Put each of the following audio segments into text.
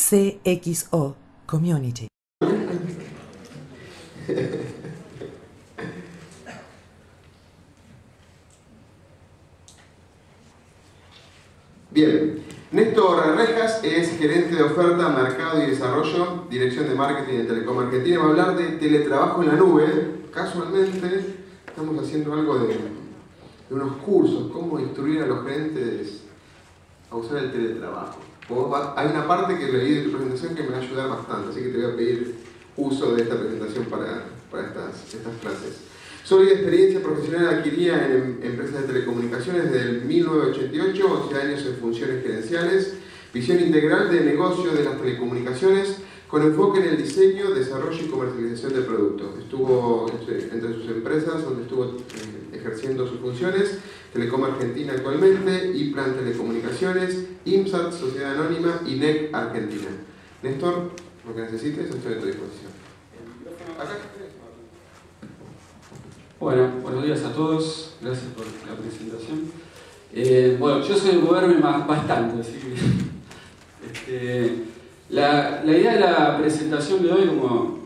CXO Community. Bien, Néstor Rejas es gerente de oferta, mercado y desarrollo, dirección de marketing de Telecom Argentina. Va a hablar de teletrabajo en la nube. Casualmente estamos haciendo algo de, de unos cursos, cómo instruir a los gerentes a usar el teletrabajo. Hay una parte que leí de tu presentación que me va a ayudar bastante, así que te voy a pedir uso de esta presentación para, para estas, estas clases. Sólida experiencia profesional adquirida en empresas de telecomunicaciones desde el 1988, 11 años en funciones gerenciales, visión integral de negocio de las telecomunicaciones con enfoque en el diseño, desarrollo y comercialización de productos. Estuvo entre, sus empresas donde estuvo eh, ejerciendo sus funciones, Telecom Argentina actualmente, Plan Telecomunicaciones, IMSAT, Sociedad Anónima y NEC Argentina. Néstor, lo que necesites, estoy a tu disposición. Bueno, buenos días a todos, gracias por la presentación. Eh, bueno, yo soy moverme bastante, así que este, la, idea de la presentación de hoy, como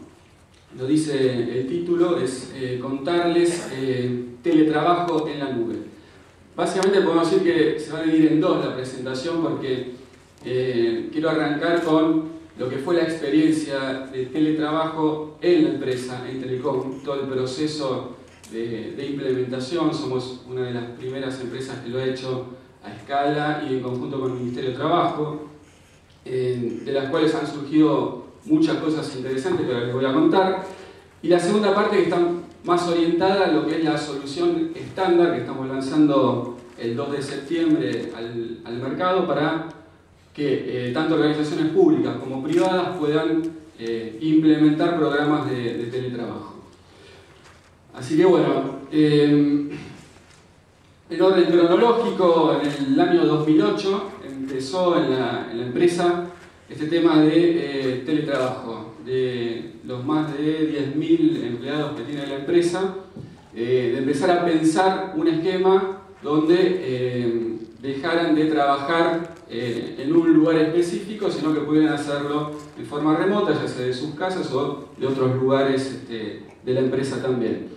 lo dice el título, es eh, contarles eh, teletrabajo en la nube. Básicamente podemos decir que se va a dividir en dos la presentación porque quiero arrancar con lo que fue la experiencia de teletrabajo en la empresa, en Telecom, todo el proceso de, implementación. Somos una de las primeras empresas que lo ha hecho a escala y en conjunto con el Ministerio de Trabajo, de las cuales han surgido muchas cosas interesantes que les voy a contar. Y la segunda parte que está más orientada a lo que es la solución estándar que estamos lanzando el 2 de septiembre al, mercado para que eh, tanto organizaciones públicas como privadas puedan eh, implementar programas de teletrabajo. Así que bueno, eh, en orden cronológico, en el año 2008 empezó en la, empresa este tema de eh, teletrabajo, de los más de 10.000 empleados que tiene la empresa, eh, de empezar a pensar un esquema donde dejaran de trabajar en un lugar específico, sino que pudieran hacerlo de forma remota, ya sea de sus casas o de otros lugares este, de la empresa también.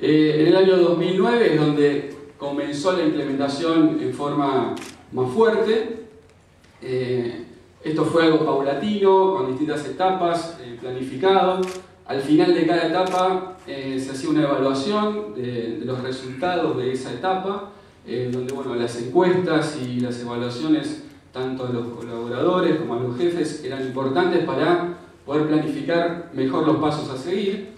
Eh, en el año 2009 es donde comenzó la implementación en forma más fuerte. Eh, esto fue algo paulatino, con distintas etapas, eh, planificado. Al final de cada etapa se hacía una evaluación de, los resultados de esa etapa, donde bueno, las encuestas y las evaluaciones tanto a los colaboradores como a los jefes eran importantes para poder planificar mejor los pasos a seguir.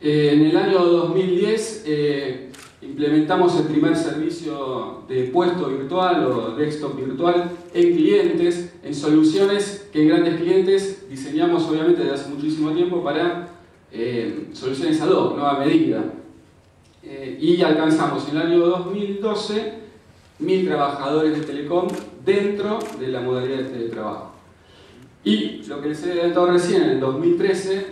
Eh, en el año 2010 eh, implementamos el primer servicio de puesto virtual o desktop virtual en clientes, en soluciones que en grandes clientes diseñamos obviamente desde hace muchísimo tiempo para eh, soluciones ad hoc, no a medida. y alcanzamos en el año 2012 mil trabajadores de Telecom dentro de la modalidad de teletrabajo. Y lo que les he comentado recién, en el 2013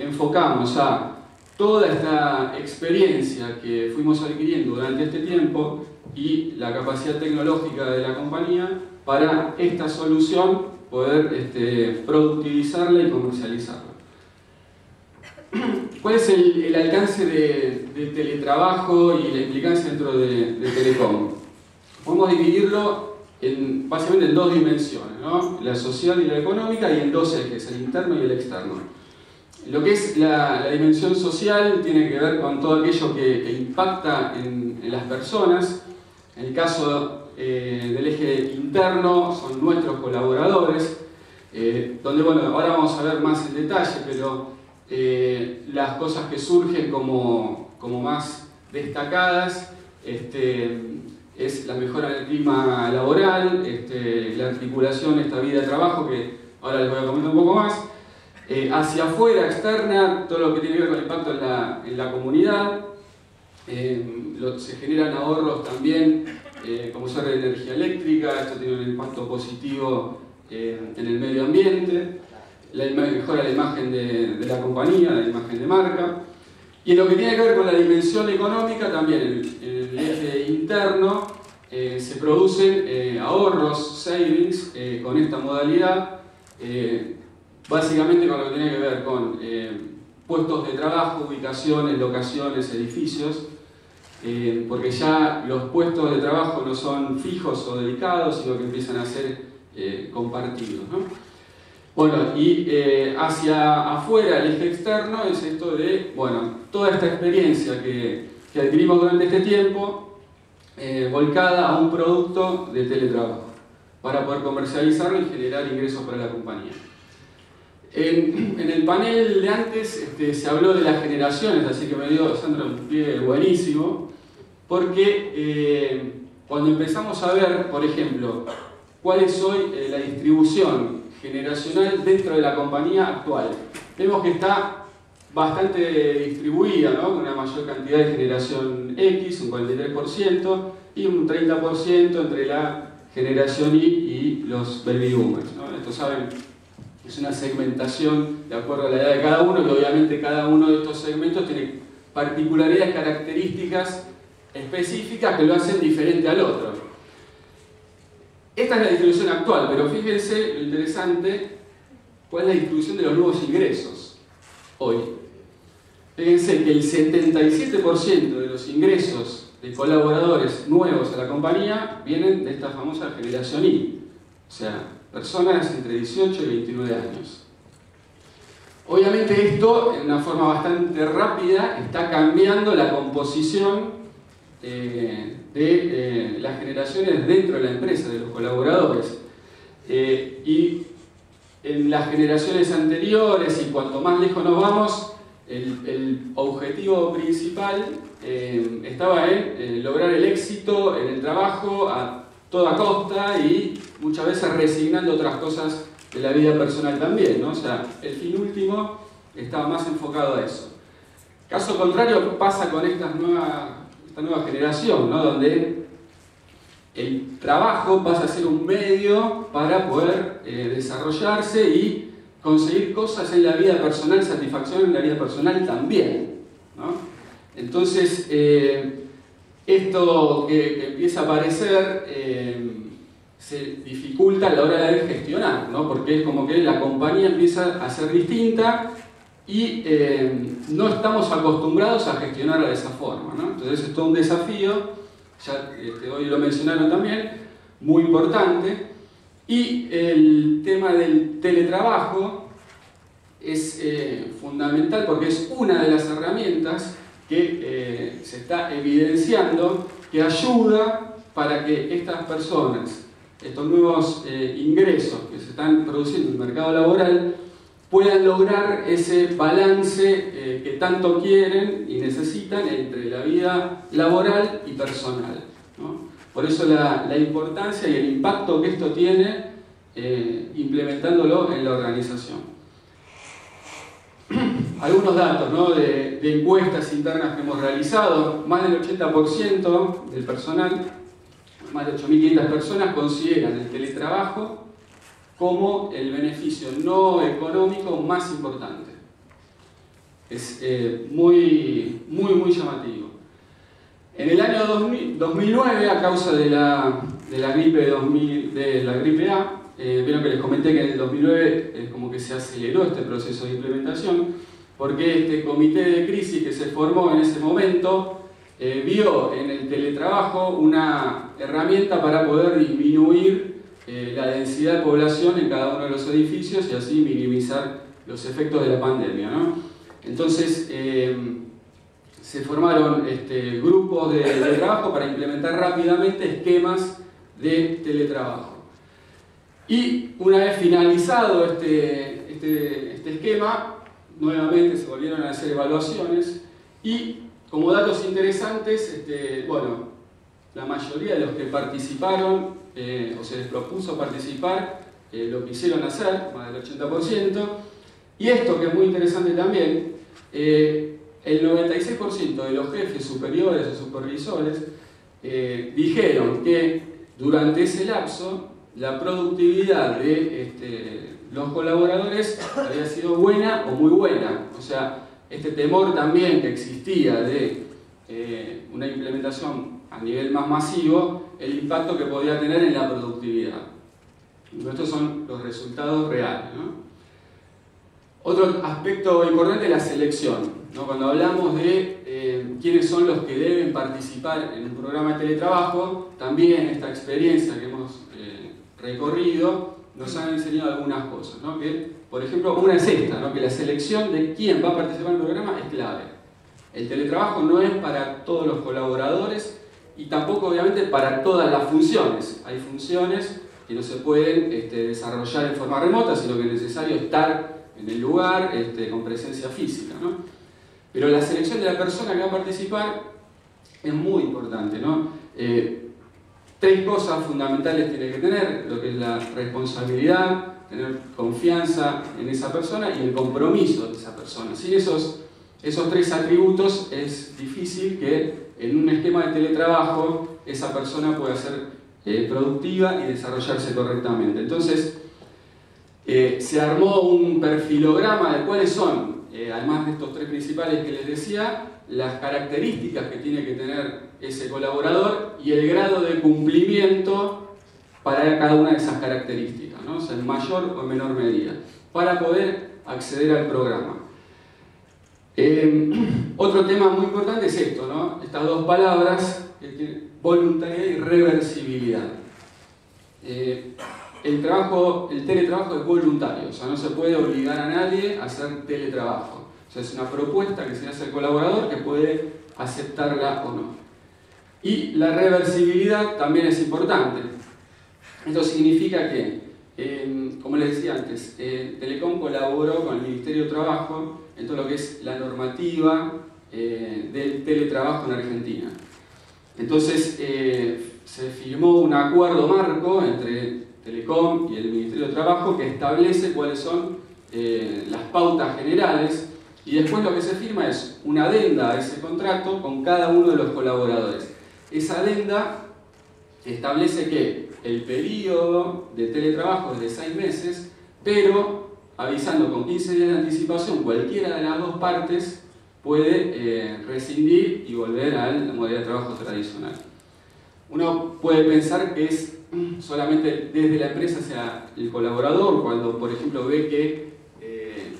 enfocamos a toda esta experiencia que fuimos adquiriendo durante este tiempo y la capacidad tecnológica de la compañía para esta solución poder este, productivizarla y comercializarla. ¿Cuál es el, alcance de, teletrabajo y la implicancia dentro de, Telecom? Podemos dividirlo en, básicamente en dos dimensiones, la social y la económica, y en dos ejes, el interno y el externo. Lo que es la, dimensión social tiene que ver con todo aquello que, impacta en, las personas. En el caso eh, del eje interno son nuestros colaboradores, eh, donde bueno, ahora vamos a ver más en detalle, pero eh, las cosas que surgen como, como más destacadas este, es la mejora del clima laboral, este, la articulación, esta vida de trabajo, que ahora les voy a comentar un poco más, hacia afuera, externa, todo lo que tiene que ver con el impacto en la, comunidad. Eh, se generan ahorros también, eh, como la energía eléctrica, esto tiene un impacto positivo en el medio ambiente, mejora la imagen de, la compañía, la imagen de marca. Y en lo que tiene que ver con la dimensión económica, también en, el eje interno, eh, se producen eh, ahorros, savings, eh, con esta modalidad, básicamente con lo que tiene que ver con puestos de trabajo, ubicaciones, locaciones, edificios, porque ya los puestos de trabajo no son fijos o dedicados, sino que empiezan a ser compartidos. Bueno, y hacia afuera, el eje externo, es esto de, bueno, toda esta experiencia que, adquirimos durante este tiempo, eh, volcada a un producto de teletrabajo para poder comercializarlo y generar ingresos para la compañía. En, el panel de antes este, se habló de las generaciones, así que me dio Sandra un pie buenísimo, porque eh, cuando empezamos a ver, por ejemplo, cuál es hoy eh, la distribución generacional dentro de la compañía actual, vemos que está bastante distribuida, con una mayor cantidad de generación X, un 43%, y un 30% entre la generación Y y los baby boomers. Esto saben, es una segmentación de acuerdo a la edad de cada uno, que obviamente cada uno de estos segmentos tiene particularidades, características específicas que lo hacen diferente al otro. Esta es la distribución actual, pero fíjense lo interesante, cuál es la distribución de los nuevos ingresos hoy. Fíjense que el 77% de los ingresos de colaboradores nuevos a la compañía vienen de esta famosa generación I, o sea, personas entre 18 y 29 años. Obviamente esto, en una forma bastante rápida, está cambiando la composición eh, de eh, las generaciones dentro de la empresa, de los colaboradores. Eh, y en las generaciones anteriores, y cuanto más lejos nos vamos, el, objetivo principal estaba en lograr el éxito en el trabajo toda costa y muchas veces resignando otras cosas de la vida personal también, ¿no? O sea, el fin último estaba más enfocado a eso. Caso contrario pasa con esta nueva, generación, ¿no? Donde el trabajo pasa a ser un medio para poder eh, desarrollarse y conseguir cosas en la vida personal, satisfacción en la vida personal también. Entonces, eh, esto que, empieza a aparecer eh, se dificulta a la hora de gestionar, ¿no? porque es como que la compañía empieza a ser distinta y eh, no estamos acostumbrados a gestionarla de esa forma. Entonces es todo un desafío, ya este, hoy lo mencionaron también, muy importante. Y el tema del teletrabajo es eh, fundamental porque es una de las herramientas que eh, se está evidenciando que ayuda para que estas personas, estos nuevos eh, ingresos que se están produciendo en el mercado laboral, puedan lograr ese balance que tanto quieren y necesitan entre la vida laboral y personal. Por eso la, importancia y el impacto que esto tiene eh, implementándolo en la organización. Algunos datos de, encuestas internas que hemos realizado, más del 80% del personal, más de 8.500 personas, consideran el teletrabajo como el beneficio no económico más importante. Es eh, muy, muy, muy llamativo. En el año 2009, a causa de la, de gripe, 2000, de la gripe A, eh, vieron que les comenté que en el 2009 es como que se aceleró este proceso de implementación, porque este comité de crisis que se formó en ese momento eh, vio en el teletrabajo una herramienta para poder disminuir eh, la densidad de población en cada uno de los edificios y así minimizar los efectos de la pandemia. Entonces, se formaron este, grupos de, trabajo para implementar rápidamente esquemas de teletrabajo. Y una vez finalizado este, este, este, esquema, nuevamente se volvieron a hacer evaluaciones y como datos interesantes, este, bueno, la mayoría de los que participaron eh, o se les propuso participar eh, lo quisieron hacer, más del 80%, y esto que es muy interesante también, eh, el 96% de los jefes superiores o supervisores dijeron que durante ese lapso la productividad de este, los colaboradores había sido buena o muy buena. O sea, este temor también que existía de eh, una implementación a nivel más masivo el impacto que podía tener en la productividad. Estos son los resultados reales. Otro aspecto importante es la selección. Cuando hablamos de eh, quiénes son los que deben participar en un programa de teletrabajo, también esta experiencia que recorrido nos han enseñado algunas cosas. Que, por ejemplo, una es esta, que la selección de quién va a participar en el programa es clave. El teletrabajo no es para todos los colaboradores y tampoco obviamente para todas las funciones. Hay funciones que no se pueden este, desarrollar en forma remota, sino que es necesario estar en el lugar este, con presencia física. Pero la selección de la persona que va a participar es muy importante. Eh, tres cosas fundamentales tiene que tener, lo que es la responsabilidad, tener confianza en esa persona y el compromiso de esa persona. Sin esos, esos tres atributos es difícil que en un esquema de teletrabajo esa persona pueda ser eh, productiva y desarrollarse correctamente. Entonces, eh, se armó un perfilograma de cuáles son, eh, además de estos tres principales que les decía, las características que tiene que tener ese colaborador y el grado de cumplimiento para cada una de esas características, ¿no? en mayor o menor medida, para poder acceder al programa. otro tema muy importante es esto, ¿no? estas dos palabras, voluntariedad y reversibilidad. Eh, el, trabajo, el teletrabajo es voluntario, o sea, no se puede obligar a nadie a hacer teletrabajo. Es una propuesta que se hace al colaborador que puede aceptarla o no. Y la reversibilidad también es importante. Esto significa que, eh, como les decía antes, eh, Telecom colaboró con el Ministerio de Trabajo en todo lo que es la normativa del teletrabajo en Argentina. Entonces eh, se firmó un acuerdo marco entre Telecom y el Ministerio de Trabajo que establece cuáles son eh, las pautas generales y después lo que se firma es una adenda a ese contrato con cada uno de los colaboradores. Esa adenda establece que el periodo de teletrabajo es de seis meses, pero avisando con 15 días de anticipación cualquiera de las dos partes puede eh, rescindir y volver a la modalidad de trabajo tradicional. Uno puede pensar que es solamente desde la empresa hacia el colaborador, cuando por ejemplo ve que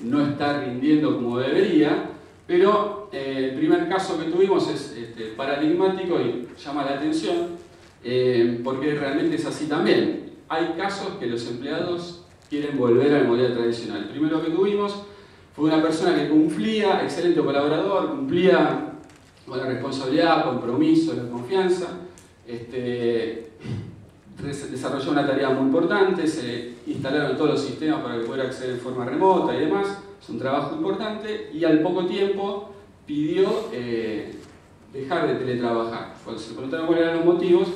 no está rindiendo como debería, pero eh, el primer caso que tuvimos es este, paradigmático y llama la atención, porque realmente es así también. Hay casos que los empleados quieren volver a la modalidad tradicional. El primero que tuvimos fue una persona que cumplía, excelente colaborador, cumplía con la responsabilidad, compromiso, la confianza. Este, desarrolló una tarea muy importante, se instalaron todos los sistemas para pudiera acceder en forma remota y demás. Es un trabajo importante y al poco tiempo pidió eh, dejar de teletrabajar. Cuando se preguntaron cuáles eran los motivos,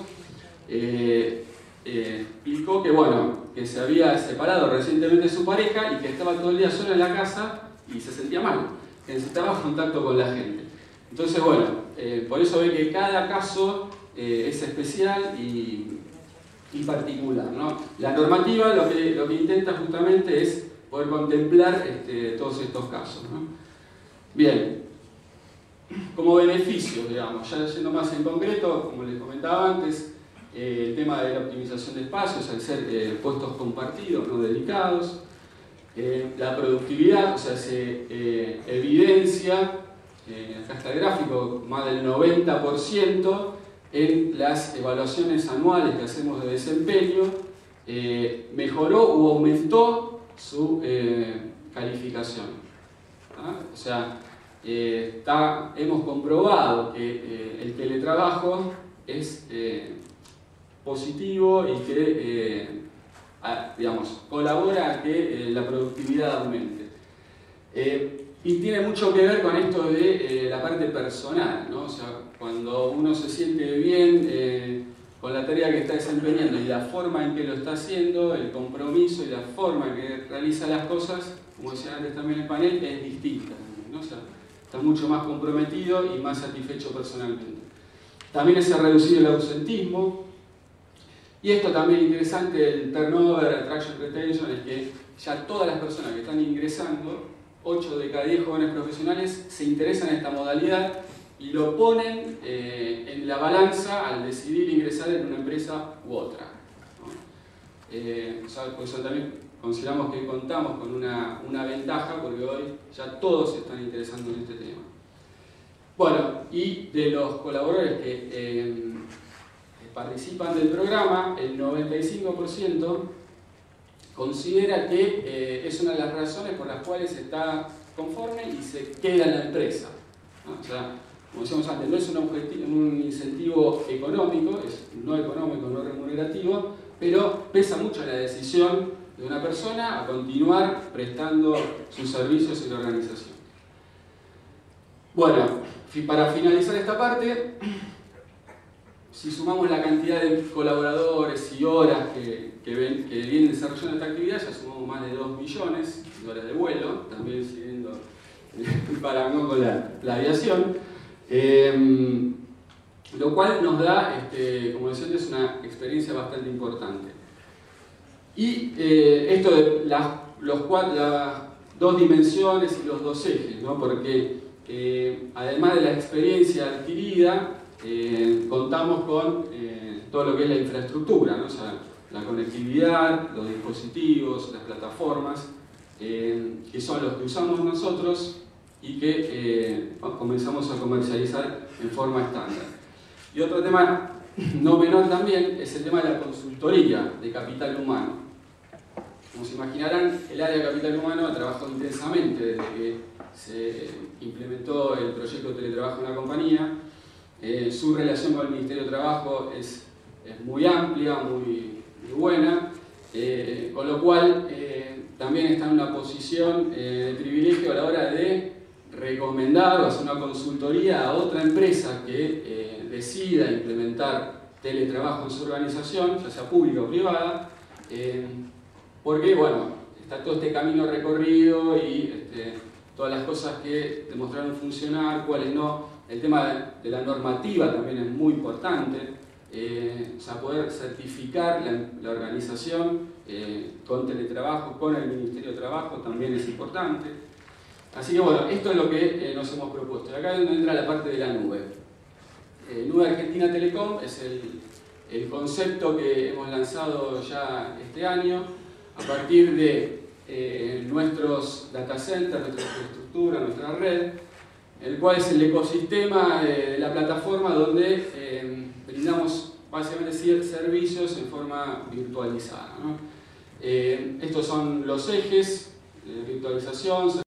eh, eh, que, bueno, que se había separado recientemente de su pareja y que estaba todo el día solo en la casa y se sentía mal, que necesitaba contacto con la gente. Entonces, bueno, eh, por eso ve que cada caso es especial y, particular. ¿no? La normativa lo que, lo que intenta justamente es poder contemplar este, todos estos casos. Bien, como beneficio, digamos, ya yendo más en concreto, como les comentaba antes, eh, el tema de la optimización de espacios al ser puestos compartidos, no dedicados, eh, la productividad, o sea, se eh, evidencia, eh, acá está el gráfico, más del 90% en las evaluaciones anuales que hacemos de desempeño, mejoró o aumentó su calificación. ¿ah? O sea, hemos comprobado que el teletrabajo es positivo y que digamos, colabora a que eh, la productividad aumente. Eh, y tiene mucho que ver con esto de eh, la parte personal, ¿no? Cuando uno se siente bien con la tarea que está desempeñando y la forma en que lo está haciendo, el compromiso y la forma en que realiza las cosas, como decía antes también el panel, es distinta. ¿no? Está mucho más comprometido y más satisfecho personalmente. También se ha reducido el ausentismo, y esto también interesante el turnover, attraction, retention, es que ya todas las personas que están ingresando, 8 de cada 10 jóvenes profesionales se interesan en esta modalidad y lo ponen en la balanza al decidir ingresar en una empresa u otra. por eso también consideramos que contamos con una, una ventaja porque hoy ya todos se están interesando en este tema. Bueno, y de los colaboradores que eh, participan del programa, el 95% considera que eh, es una de las razones por las cuales está conforme y se queda en la empresa. O sea, como decíamos antes, no es un, incentivo económico, es no económico, no remunerativo, pero pesa mucho la decisión de una persona a continuar prestando sus servicios en la organización. Bueno, para finalizar esta parte, si sumamos la cantidad de colaboradores y horas que, vienen desarrollando esta actividad, ya sumamos más de 2 millones de horas de vuelo, también siguiendo el parangón con la, aviación, em, lo cual nos da, este, como decía antes, una experiencia bastante importante. Y eh, esto de las, los dos dimensiones y los dos ejes, ¿no? porque eh, además de la experiencia adquirida, eh, contamos con todo lo que es la infraestructura, o sea, la conectividad, los dispositivos, las plataformas, que son los que usamos nosotros y que comenzamos a comercializar en forma estándar. Y otro tema no menor también es el tema de la consultoría de capital humano. Como se imaginarán, el área de capital humano ha trabajado intensamente desde que se implementó el proyecto de teletrabajo en la compañía. Eh, su relación con el Ministerio de Trabajo es, muy amplia, muy, buena, eh, con lo cual eh, también está en una posición de privilegio a la hora de recomendar o hacer una consultoría a otra empresa que decida implementar teletrabajo en su organización, ya sea pública o privada, porque, bueno, está todo este camino recorrido y este, todas las cosas que demostraron funcionar, cuáles no. El tema de, la normativa también es muy importante. Eh, o sea, poder certificar la, organización eh, con teletrabajo, con el Ministerio de Trabajo también es importante. Así que bueno, esto es lo que eh, nos hemos propuesto. Acá es donde entra la parte de la nube. nube Argentina Telecom es el, concepto que hemos lanzado ya este año a partir de eh, nuestros data centers, nuestra infraestructura, nuestra red, el cual es el ecosistema de, la plataforma donde eh, brindamos básicamente servicios en forma virtualizada. Eh, estos son los ejes virtualización,